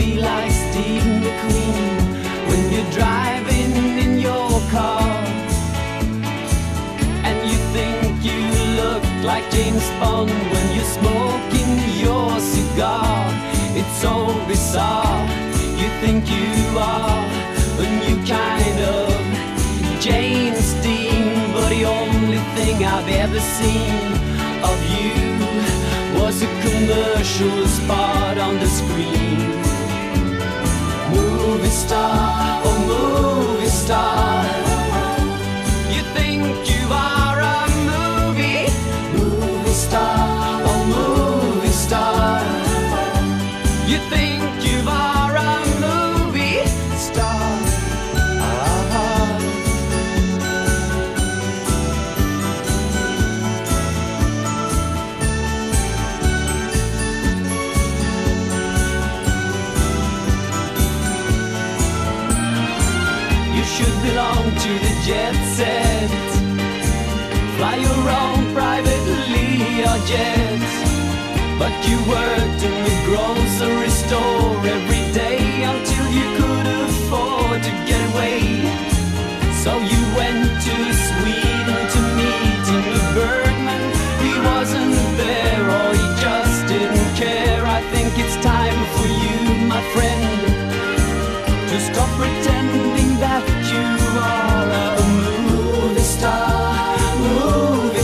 feel like Steve McQueen when you're driving in your car and you think you look like James Bond when you're smoking your cigar. It's so bizarre. You think you are a new kind of James Dean, but the only thing I've ever seen of you was a commercial spot on the screen. Movie star, oh movie star. You should belong to the jet set. Fly your own private Lear jet. But you worked in the grocery store every day until you could afford to get away. So you went to Sweden to meet Ingmar Bergman. He wasn't there or he just didn't care. I think it's time for you, my friend to stop pretending